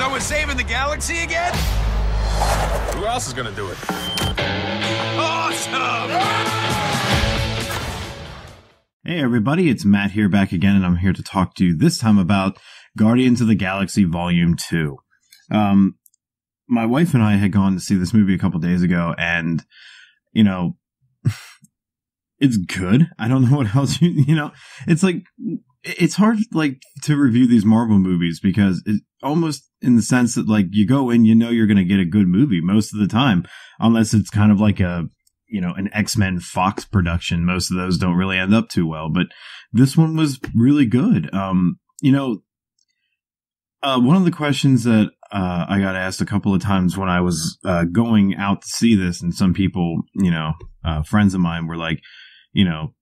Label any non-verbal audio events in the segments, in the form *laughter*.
So we're saving the galaxy again? Who else is gonna do it? Awesome! Hey everybody, it's Matt here back again, and I'm here to talk to you this time about Guardians of the Galaxy Volume 2. Um, my wife and I had gone to see this movie a couple days ago, and, you know, *laughs* it's good. I don't know *laughs* what else you, you know, it's like, it's hard, like, to review these Marvel movies because it almost in the sense that, like, you go in, you know, you're going to get a good movie most of the time, unless it's kind of like a, you know, an X Men Fox production. Most of those don't really end up too well, but this one was really good. Um, you know, uh, one of the questions that uh, I got asked a couple of times when I was uh, going out to see this, and some people, you know, uh, friends of mine were like, you know,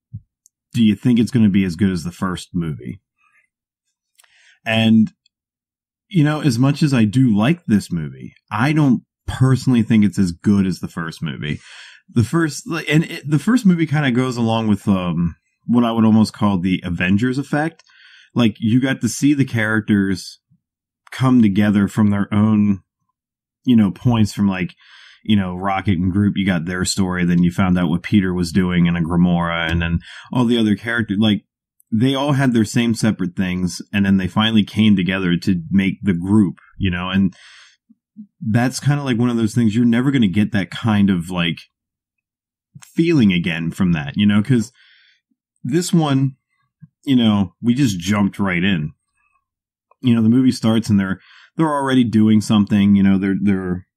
do you think it's going to be as good as the first movie? And, you know, as much as I do like this movie, I don't personally think it's as good as the first movie. The first, and it, the first movie kind of goes along with um, what I would almost call the Avengers effect. Like, you got to see the characters come together from their own, you know, points from like, you know, Rocket and Groot, you got their story, then you found out what Peter was doing and a Gamora, and then all the other characters, like, they all had their same separate things, and then they finally came together to make the group, you know, and that's kind of like one of those things you're never going to get that kind of like feeling again from that, you know, because this one, you know, we just jumped right in. You know the movie starts and they're they're already doing something you know they're they're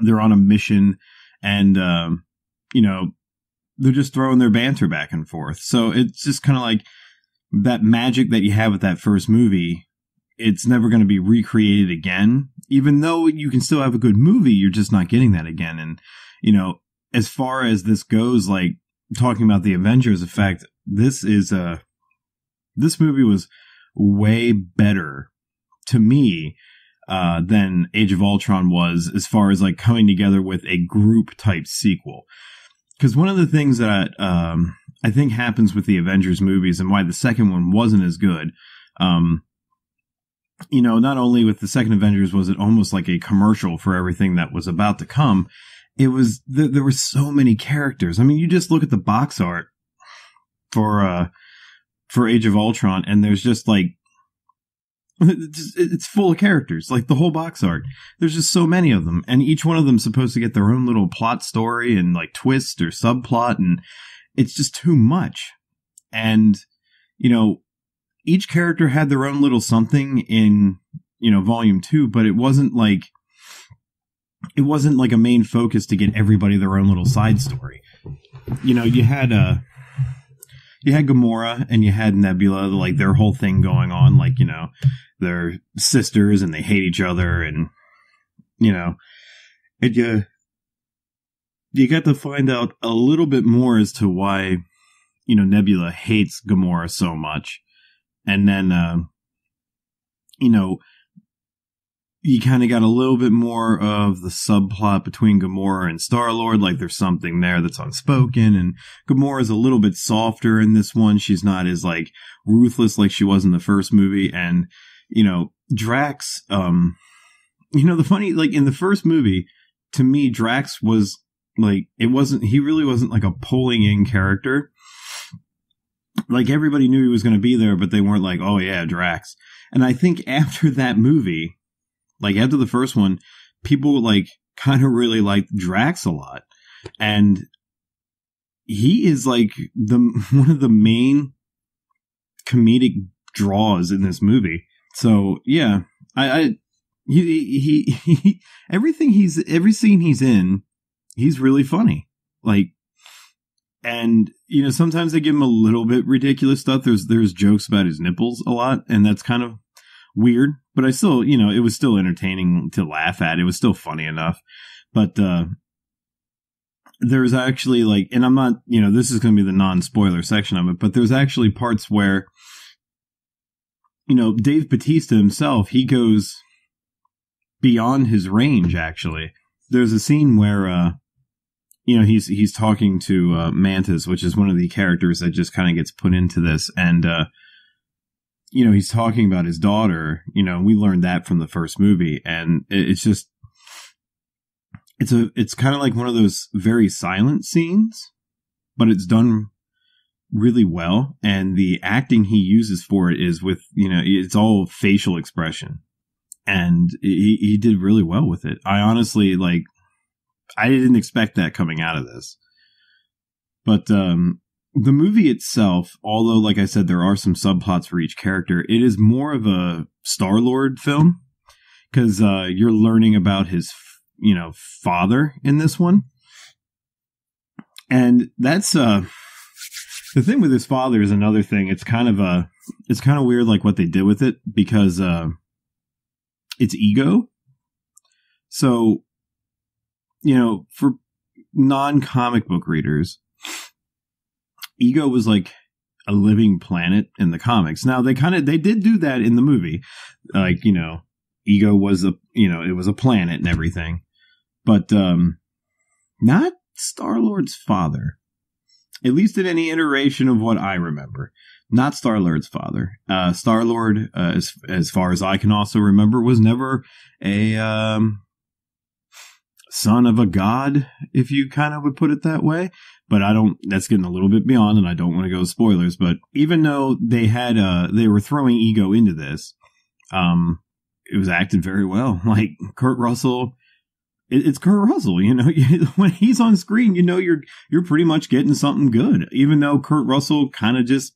they're on a mission and um you know they're just throwing their banter back and forth. So it's just kind of like that magic that you have with that first movie it's never going to be recreated again. Even though you can still have a good movie you're just not getting that again. And you know as far as this goes like talking about the avengers effect this is a this movie was way better to me uh, than Age of Ultron was as far as like coming together with a group type sequel. Because one of the things that um, I think happens with the Avengers movies and why the second one wasn't as good, um, you know, not only with the second Avengers was it almost like a commercial for everything that was about to come, it was th- there were so many characters. I mean, you just look at the box art for uh, for Age of Ultron, and there's just like it's full of characters, like the whole box art. There's just so many of them, and each one of them supposed to get their own little plot story and like twist or subplot, and it's just too much. And you know, each character had their own little something in you know volume two, but it wasn't like it wasn't like a main focus to get everybody their own little side story. You know, you had a uh, you had Gamora and you had Nebula, like their whole thing going on, like you know, they're sisters and they hate each other, and you know, and you you got to find out a little bit more as to why you know Nebula hates Gamora so much, and then uh, you know you kind of got a little bit more of the subplot between Gamora and Star Lord. Like there's something there that's unspoken, and Gamora is a little bit softer in this one. She's not as like ruthless like she was in the first movie, and you know Drax. Um, you know the funny like in the first movie, to me Drax was like it wasn't. He really wasn't like a pulling in character. Like everybody knew he was going to be there, but they weren't like, oh yeah, Drax. And I think after that movie, like after the first one, people like *laughs* kind of really liked Drax a lot, and he is like the *laughs* one of the main comedic draws in this movie. So yeah, I, I he, he he *laughs* everything he's every scene he's in, he's really funny. Like and you know sometimes they give him a little bit ridiculous stuff. There's there's jokes about his nipples a lot, and that's kind of weird, but I still, you know, it was still entertaining to laugh at. It was still funny enough. But uh there's actually like and I'm not, you know, this is going to be the non-spoiler section of it, but there's actually parts where you know, Dave Batista himself, he goes beyond his range actually. There's a scene where uh you know, he's he's talking to uh, Mantis, which is one of the characters that just kind of gets put into this and uh you know, he's talking about his daughter, you know, we learned that from the first movie and it's just it's a it's kind of like one of those very silent scenes, but it's done really well and the acting he uses for it is with, you know, it's all facial expression. And he he did really well with it. I honestly like I didn't expect that coming out of this. But um the movie itself, although like I said there are some subplots for each character, it is more of a Star-Lord film cuz uh you're learning about his you know, father in this one. And that's uh the thing with his father is another thing. It's kind of a it's kind of weird like what they did with it because uh it's ego. So you know, for non-comic book readers, ego was like a living planet in the comics. Now they kind of they did do that in the movie. Like, you know, ego was a you know, it was a planet and everything but um, not Star Lord's father. At least in any iteration of what I remember, not Star Lord's father. Uh, Star Lord, uh, as as far as I can also remember, was never a um, son of a god, if you kind of would put it that way. But I don't. That's getting a little bit beyond, and I don't want to go spoilers. But even though they had, uh, they were throwing ego into this, um, it was acted very well. *laughs* Like Kurt Russell it's Kurt Russell. You know, *laughs* when he's on screen, you know you're you're pretty much getting something good. Even though Kurt Russell kind of just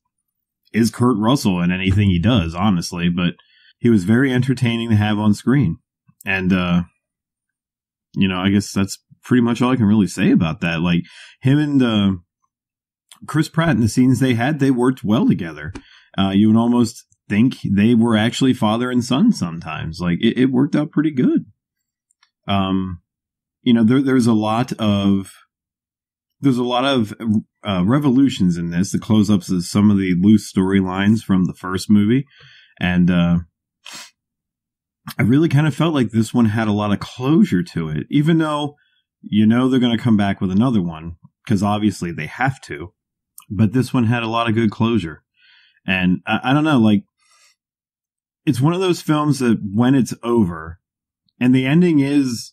is Kurt Russell in anything he does, honestly. But he was very entertaining to have on screen, and uh, you know, I guess that's pretty much all I can really say about that. Like him and uh, Chris Pratt in the scenes they had, they worked well together. Uh, you would almost think they were actually father and son sometimes. Like it, it worked out pretty good. Um, you know, there, there's a lot of there's a lot of uh, revolutions in this. The close of some of the loose storylines from the first movie, and uh, I really kind of felt like this one had a lot of closure to it, even though you know they're going to come back with another one because obviously they have to. But this one had a lot of good closure, and I, I don't know, like it's one of those films that when it's over, and the ending is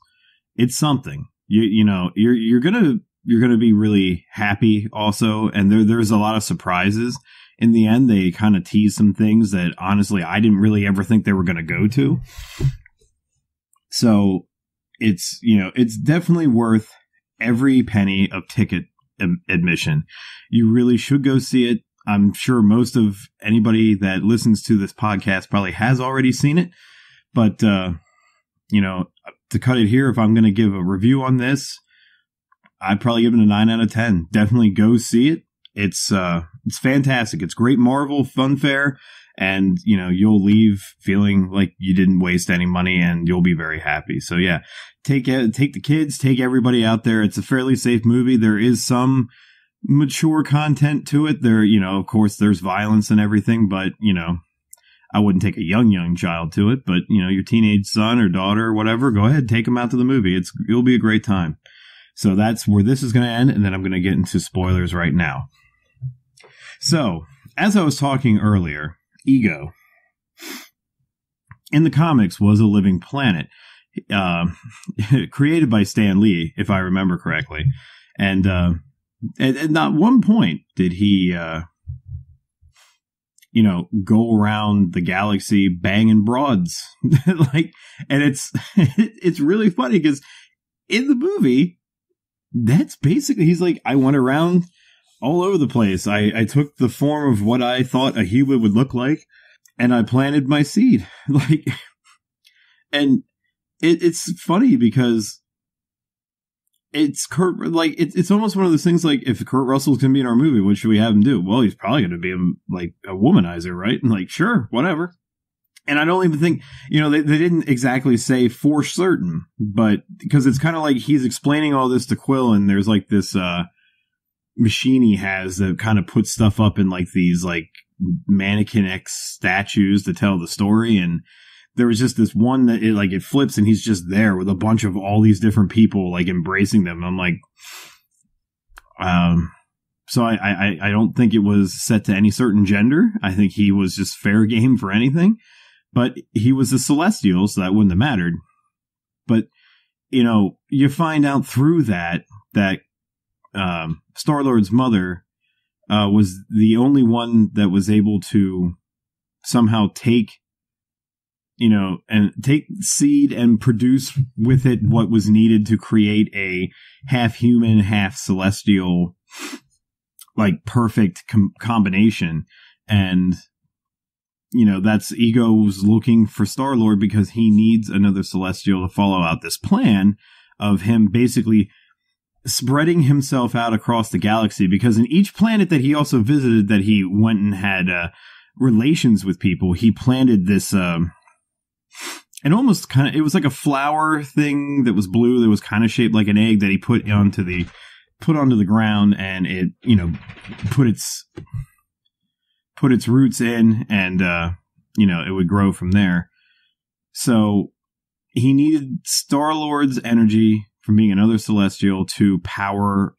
it's something. You you know you're you're gonna you're gonna be really happy also, and there there's a lot of surprises. In the end, they kind of tease some things that honestly I didn't really ever think they were gonna go to. So it's you know it's definitely worth every penny of ticket admission. You really should go see it. I'm sure most of anybody that listens to this podcast probably has already seen it, but uh, you know, to cut it here, if I'm going to give a review on this, I'd probably give it a nine out of ten. Definitely go see it. It's uh, it's fantastic. It's great Marvel fun fair, and you know you'll leave feeling like you didn't waste any money, and you'll be very happy. So yeah, take uh, take the kids, take everybody out there. It's a fairly safe movie. There is some mature content to it. There, you know, of course, there's violence and everything, but you know, I wouldn't take a young, young child to it, but you know, your teenage son or daughter or whatever, go ahead, take them out to the movie. It's, it'll be a great time. So that's where this is going to end. And then I'm going to get into spoilers right now. So as I was talking earlier, Ego in the comics was a living planet, uh, *laughs* created by Stan Lee, if I remember correctly. And, uh, at, at not one point did he, uh, you know, go around the galaxy banging broads. *laughs* like, and it's, *laughs* it's really funny because in the movie, that's basically, he's like, I went around all over the place. I, I took the form of what I thought a human would look like and I planted my seed. Like, and it, it's funny because it's Kurt like it's it's almost one of those things like if Kurt Russell's gonna be in our movie, what should we have him do? Well, he's probably gonna be a, like a womanizer, right? And *laughs* like, sure, whatever. And I don't even think you know they they didn't exactly say for certain, but because it's kind of like he's explaining all this to Quill, and there's like this uh machine he has that kind of puts stuff up in like these like mannequin X statues to tell the story and there was just this one that it like it flips and he's just there with a bunch of all these different people like embracing them. I'm like, um, So I, I, I don't think it was set to any certain gender. I think he was just fair game for anything. But he was a celestial, so that wouldn't have mattered. But, you know, you find out through that that um, Star Lord's mother uh, was the only one that was able to somehow take you know, and take seed and produce with it what was needed to create a half human, half celestial, like perfect com- combination. And, you know, that's Ego's looking for Star Lord because he needs another celestial to follow out this plan of him basically spreading himself out across the galaxy because in each planet that he also visited that he went and had uh, relations with people, he planted this. Um, and almost kind of it was like a flower thing that was blue that was kind of shaped like an egg that he put onto the put onto the ground and it you know put its put its roots in and uh you know it would grow from there. So he needed star lord's energy from being another celestial to power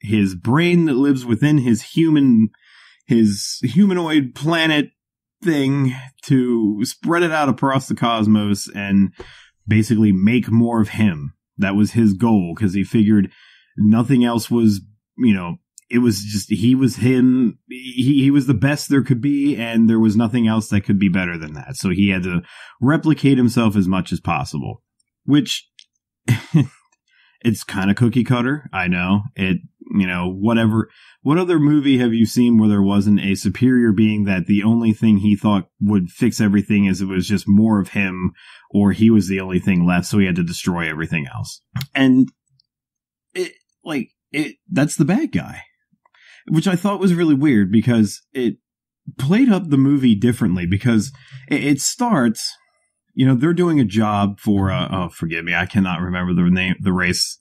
his brain that lives within his human his humanoid planet thing to spread it out across the cosmos and basically make more of him. That was his goal because he figured nothing else was, you know, it was just he was him. He he was the best there could be, and there was nothing else that could be better than that. So he had to replicate himself as much as possible, which *laughs* it's kind of cookie cutter. I know it. You know, whatever what other movie have you seen where there wasn't a superior being that the only thing he thought would fix everything is it was just more of him or he was the only thing left so he had to destroy everything else. And it like it that's the bad guy. Which I thought was really weird because it played up the movie differently because it, it starts you know they're doing a job for uh, oh forgive me I cannot remember the name the race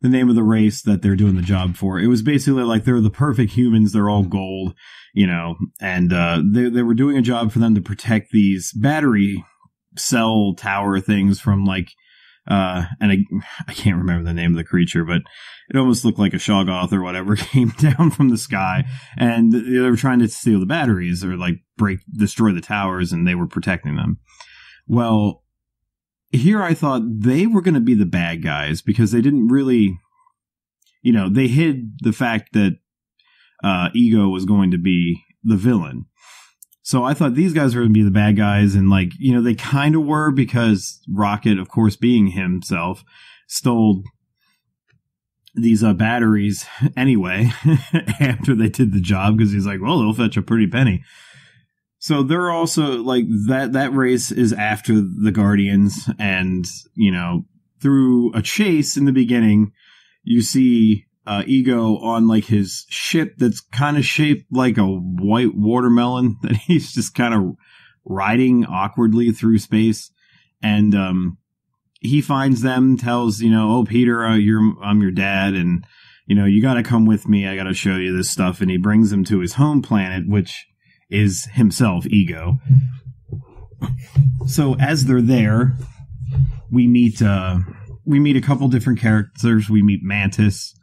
the name of the race that they're doing the job for. It was basically like they're the perfect humans. They're all gold, you know, and uh, they they were doing a job for them to protect these battery cell tower things from like. Uh, and I, I can't remember the name of the creature, but it almost looked like a Shoggoth or whatever *laughs* came down from the sky, and they were trying to steal the batteries or like break, destroy the towers, and they were protecting them. Well, here I thought they were going to be the bad guys because they didn't really, you know, they hid the fact that uh, Ego was going to be the villain. So I thought these guys were going to be the bad guys, and like you know they kind of were because Rocket, of course, being himself, stole these uh, batteries *laughs* anyway *laughs* after they did the job because he's like, well, they'll fetch a pretty penny. So they're also like that that race is after the Guardians. And you know through a chase in the beginning you see uh, Ego on like his ship that's kind of shaped like a white watermelon *laughs* that he's just kind of riding awkwardly through space. And um he finds them tells you know oh Peter uh, you're I'm your dad and you know you got to come with me. I got to show you this stuff. And he brings them to his home planet which is himself ego. So as they're there, we meet uh we meet a couple different characters. We meet Mantis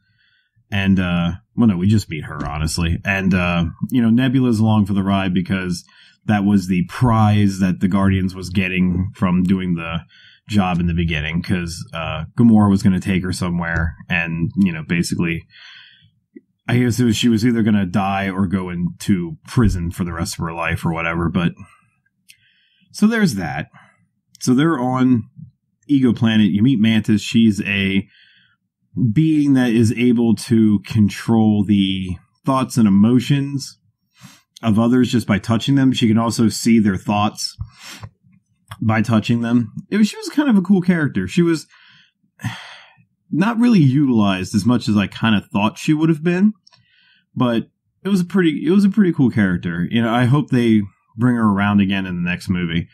and uh well no, we just meet her honestly. And uh you know, Nebula's along for the ride because that was the prize that the Guardians was getting from doing the job in the beginning because uh Gamora was going to take her somewhere and you know basically I hmm. guess was, she was either going to die or go into prison for the rest of her life or whatever. But so there's that. So they're on Ego Planet. You meet Mantis. She's a being that is able to control the thoughts and emotions of others just by touching them. She can also see their thoughts by touching them. It was, she was kind of a cool character. She was not really utilized as much as I kind of thought she would have been, but it was a pretty it was a pretty cool character. You know, I hope they bring her around again in the next movie.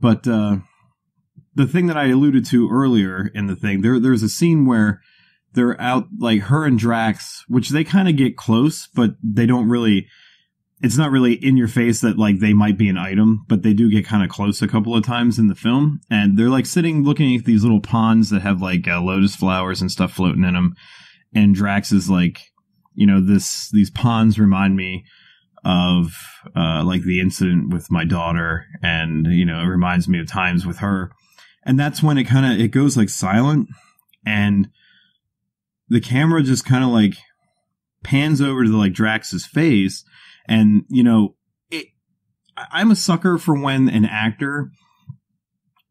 But uh, the thing that I alluded to earlier in the thing, there there's a scene where they're out like her and Drax, which they kind of get close, but they don't really it's not really in your face that like they might be an item, but they do get kind of close a couple of times in the film, and they're like sitting looking at these little ponds that have like uh, lotus flowers and stuff floating in them, and Drax is like you know, this these ponds remind me of uh, like the incident with my daughter, and you know, it reminds me of times with her, and that's when it kind of it goes like silent, and the camera just kind of like pans over to like Drax's face, and you know, it. I'm a sucker for when an actor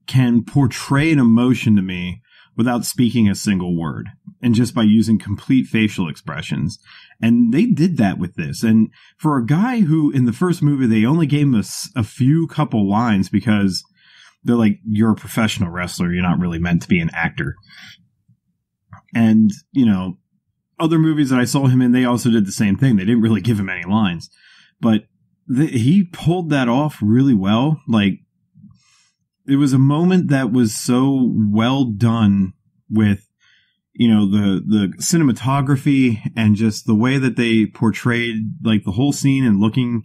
can portray an emotion to me without speaking a single word and just by using complete facial expressions. And they did that with this. And for a guy who in the first movie, they only gave him a, a few couple lines because they're like, you're a professional wrestler. You're not really meant to be an actor. And, you know, other movies that I saw him in, they also did the same thing. They didn't really give him any lines, but he pulled that off really well. Like it was a moment that was so well done with you know the the cinematography and just the way that they portrayed like the whole scene and looking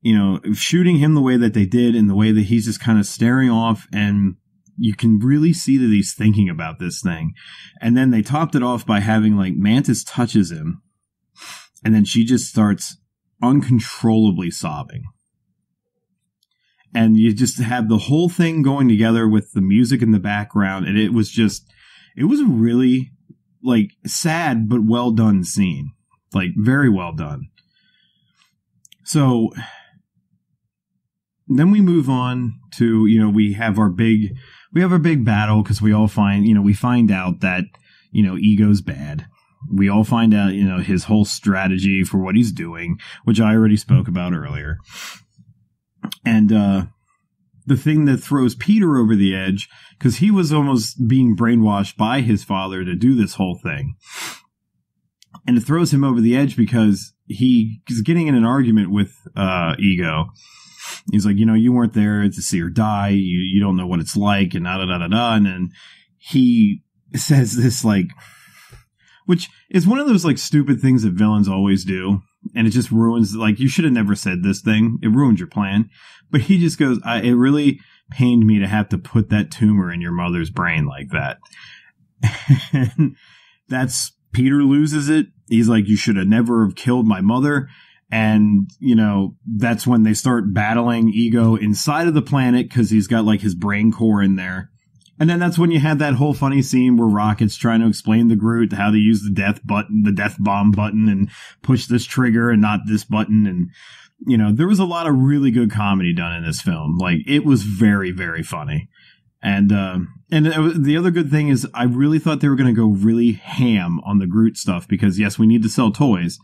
you know shooting him the way that they did and the way that he's just kind of staring off and you can really see that he's thinking about this thing. And then they topped it off by having like mantis touches him and then she just starts uncontrollably sobbing. And you just had the whole thing going together with the music in the background and it was just it was a really like sad but well done scene. Like very well done. So then we move on to you know we have our big we have a big battle because we all find you know we find out that you know ego's bad we all find out you know his whole strategy for what he's doing which i already spoke about earlier and uh, the thing that throws Peter over the edge, because he was almost being brainwashed by his father to do this whole thing. And it throws him over the edge because he is getting in an argument with uh, Ego. He's like, you know, you weren't there to see her die. You, you don't know what it's like, and da da da da da. And then he *laughs* says this, like, which is one of those like stupid things that villains always do. And it just ruins like you should have never said this thing. It ruined your plan. But he just goes I, it really pained me to have to put that tumor in your mother's brain like that. *laughs* And that's peter loses it. He's like you should have never have killed my mother and you know that's when they start battling ego inside of the planet because he's got like his brain core in there and then that's when you had that whole funny scene where Rocket's trying to explain to Groot how to use the death button, the death bomb button, and push this trigger and not this button. And, you know, there was a lot of really good comedy done in this film. Like, it was very, very funny. And, uh, and the other good thing is I really thought they were going to go really ham on the Groot stuff because, yes, we need to sell toys.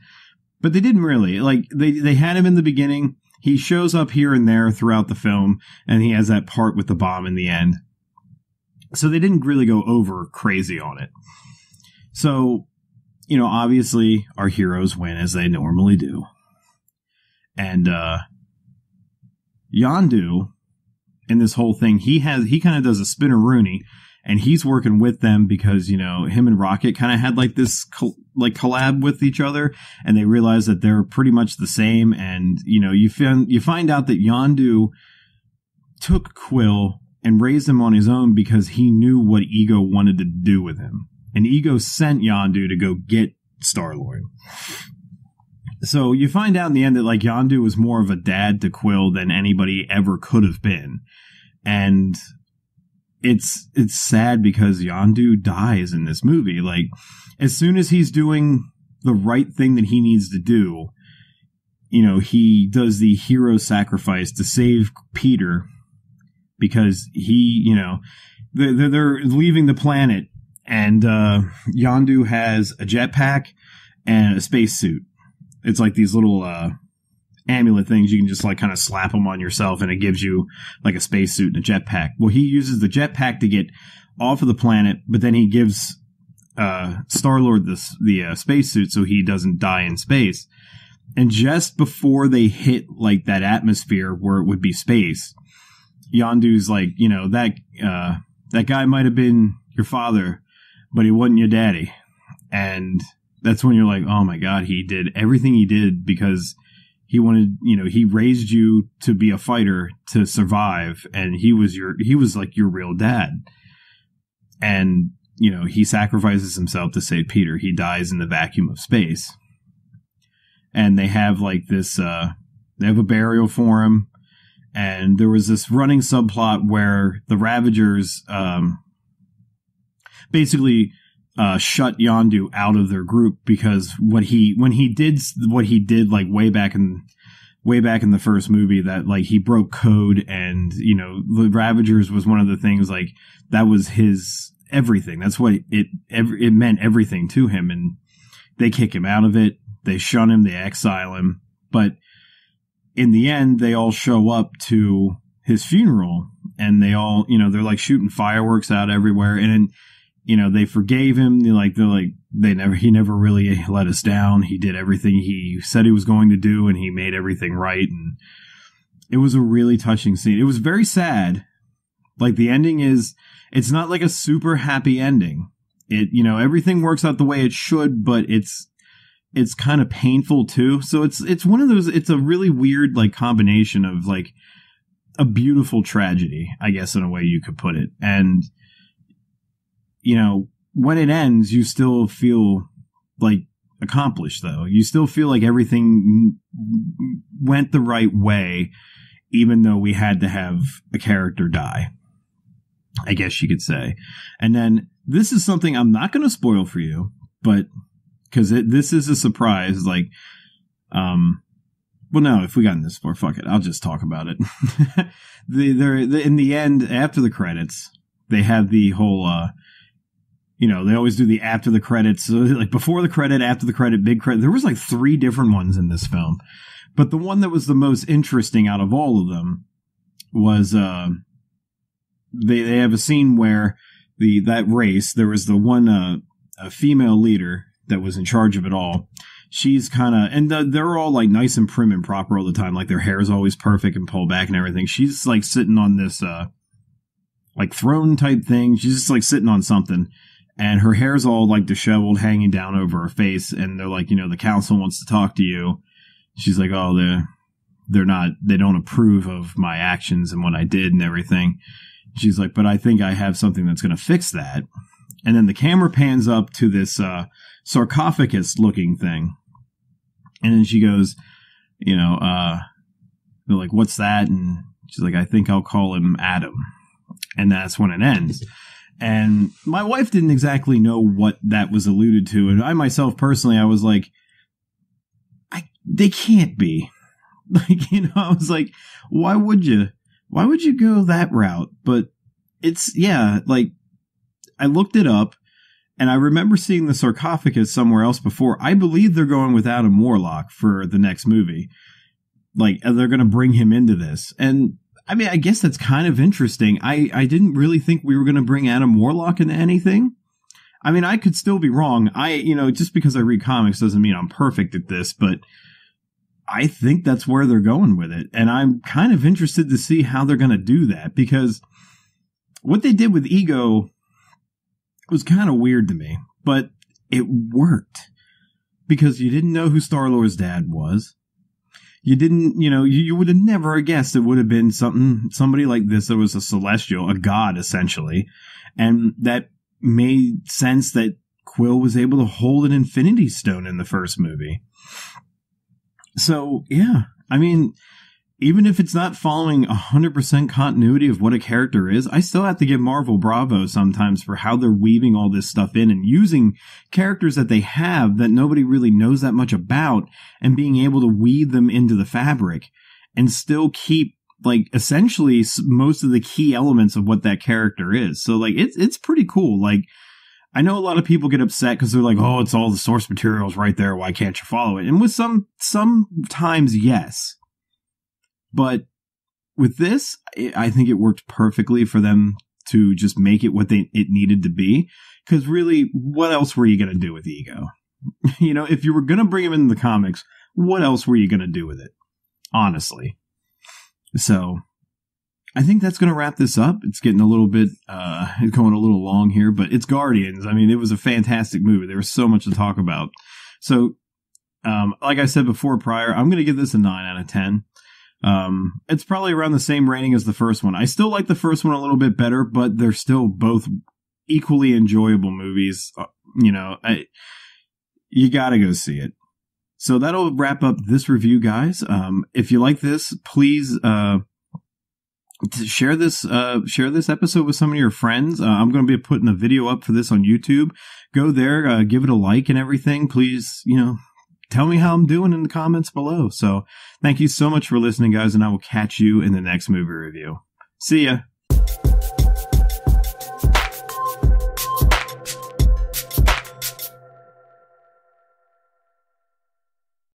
But they didn't really. Like, they, they had him in the beginning. He shows up here and there throughout the film, and he has that part with the bomb in the end so they didn't really go over crazy on it. So, you know, obviously our heroes win as they normally do. And uh Yondu in this whole thing, he has he kind of does a spinner Rooney and he's working with them because, you know, him and Rocket kind of had like this like collab with each other and they realize that they're pretty much the same and, you know, you find you find out that Yondu took Quill and raised him on his own because he knew what Ego wanted to do with him. And Ego sent Yondu to go get Star Lord. So you find out in the end that like Yondu was more of a dad to Quill than anybody ever could have been. And it's it's sad because Yondu dies in this movie. Like as soon as he's doing the right thing that he needs to do, you know, he does the hero sacrifice to save Peter because he, you know, they're, they're leaving the planet and uh, Yondu has a jetpack and a spacesuit. It's like these little uh, amulet things you can just like kind of slap them on yourself and it gives you like a spacesuit and a jetpack. Well, he uses the jetpack to get off of the planet, but then he gives uh, Star Lord the the uh, spacesuit so he doesn't die in space. And just before they hit like that atmosphere where it would be space, Yondu's like, you know, that uh, that guy might have been your father, but he wasn't your daddy. And that's when you're like, oh my god, he did everything he did because he wanted, you know, he raised you to be a fighter to survive, and he was your he was like your real dad. And you know, he sacrifices himself to save Peter. He dies in the vacuum of space. and they have like this uh they have a burial for him and there was this running subplot where the ravagers um basically uh, shut Yondu out of their group because what he when he did what he did like way back in way back in the first movie that like he broke code and you know the Ravagers was one of the things like that was his everything. That's what it every, it meant everything to him, and they kick him out of it. They shun him. They exile him. But in the end, they all show up to his funeral, and they all you know they're like shooting fireworks out everywhere, and you know they forgave him. They're like they're like they never he never really let us down. He did everything he said he was going to do, and he made everything right. And it was a really touching scene. It was very sad. Like the ending is it's not like a super happy ending. It, you know, everything works out the way it should, but it's, it's kind of painful too. So it's, it's one of those, it's a really weird like combination of like a beautiful tragedy, I guess, in a way you could put it. And, you know, when it ends, you still feel like accomplished though. You still feel like everything went the right way, even though we had to have a character die. I guess you could say. And then this is something I'm not going to spoil for you, but because this is a surprise. Like, um, well, no, if we got in this far, fuck it, I'll just talk about it. *laughs* the, they're, the, in the end, after the credits, they have the whole, uh, you know, they always do the after the credits, so *laughs* like before the credit, after the credit, big credit. There was like three different ones in this film, but the one that was the most interesting out of all of them was, uh, they they have a scene where the that race there was the one uh, a female leader that was in charge of it all. She's kind of and the, they're all like nice and prim and proper all the time. Like their hair is always perfect and pulled back and everything. She's like sitting on this uh like throne type thing. She's just like sitting on something. And her hair's all like disheveled, hanging down over her face. And they're like, you know, the council wants to talk to you. She's like, oh, they're they're not they don't approve of my actions and what I did and everything. She's like, but I think I have something that's going to fix that. And then the camera pans up to this uh, sarcophagus looking thing. And then she goes, you know, uh, they're like, what's that? And she's like, I think I'll call him Adam. And that's when it ends. And my wife didn't exactly know what that was alluded to. And I myself personally, I was like, I, they can't be. *laughs* Like, you know, I was like, why would you? why would you go that route? But it's, yeah, like, I looked it up and I remember seeing the sarcophagus somewhere else before. I believe they're going with Adam Warlock for the next movie. Like, they're going to bring him into this. And I mean, I guess that's kind of interesting. I, I didn't really think we were going to bring Adam Warlock into anything. I mean, I could still be wrong. I, you know, just because I read comics doesn't mean I'm perfect at this, but I think that's where they're going with it. And I'm kind of interested to see how they're going to do that because what they did with Ego was kind of weird to me, but it worked because you didn't know who Star Lord's dad was. You didn't, you know, you, you would have never guessed it would have been something, somebody like this that was a celestial, a god essentially. And that made sense that Quill was able to hold an infinity stone in the first movie. So yeah, I mean, even if it's not following 100% continuity of what a character is, I still have to give Marvel bravo sometimes for how they're weaving all this stuff in and using characters that they have that nobody really knows that much about and being able to weave them into the fabric and still keep like essentially most of the key elements of what that character is. So like it's it's pretty cool. Like I know a lot of people get upset because they're like, "Oh, it's all the source materials right there. Why can't you follow it?" And with some sometimes, yes, but with this, I think it worked perfectly for them to just make it what they it needed to be. Because really, what else were you going to do with Ego? *laughs* you know, if you were going to bring him into the comics, what else were you going to do with it? Honestly, so I think that's going to wrap this up. It's getting a little bit, uh, going a little long here, but it's Guardians. I mean, it was a fantastic movie. There was so much to talk about. So, um, like I said before prior, I'm going to give this a 9 out of 10. Um, it's probably around the same rating as the first one. I still like the first one a little bit better, but they're still both equally enjoyable movies. Uh, you know, I, you gotta go see it. So that'll wrap up this review, guys. Um, if you like this, please uh, share this uh, share this episode with some of your friends. Uh, I'm going to be putting a video up for this on YouTube. Go there, uh, give it a like and everything. Please, you know, tell me how I'm doing in the comments below. So thank you so much for listening, guys, and I will catch you in the next movie review. See ya.